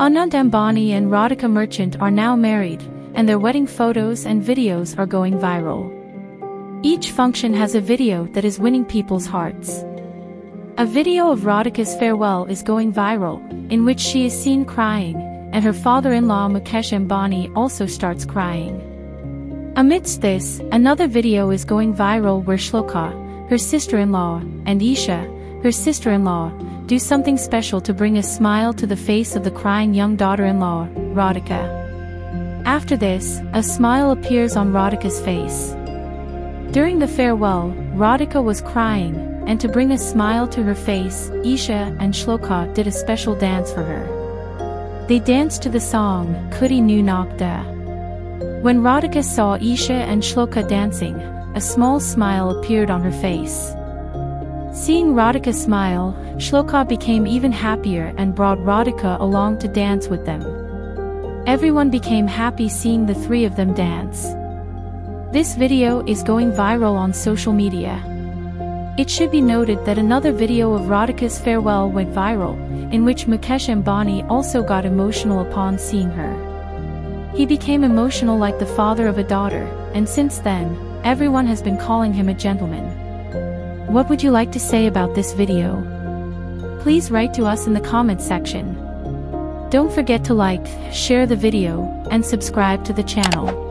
Anant Ambani and Radhika Merchant are now married, and their wedding photos and videos are going viral. Each function has a video that is winning people's hearts. A video of Radhika's farewell is going viral, in which she is seen crying, and her father-in-law Mukesh Ambani also starts crying. Amidst this, another video is going viral where Shloka, her sister-in-law, and Isha, her sister-in-law, do something special to bring a smile to the face of the crying young daughter-in-law, Radhika. After this, a smile appears on Radhika's face. During the farewell, Radhika was crying, and to bring a smile to her face, Isha and Shloka did a special dance for her. They danced to the song, Kudi Nu Nakda. When Radhika saw Isha and Shloka dancing, a small smile appeared on her face. Seeing Radhika smile, Shloka became even happier and brought Radhika along to dance with them. Everyone became happy seeing the three of them dance. This video is going viral on social media. It should be noted that another video of Radhika's farewell went viral, in which Mukesh Ambani also got emotional upon seeing her. He became emotional like the father of a daughter, and since then, everyone has been calling him a gentleman. What would you like to say about this video? Please write to us in the comments section. Don't forget to like, share the video, and subscribe to the channel.